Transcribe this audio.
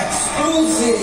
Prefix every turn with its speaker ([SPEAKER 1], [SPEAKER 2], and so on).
[SPEAKER 1] exclusive.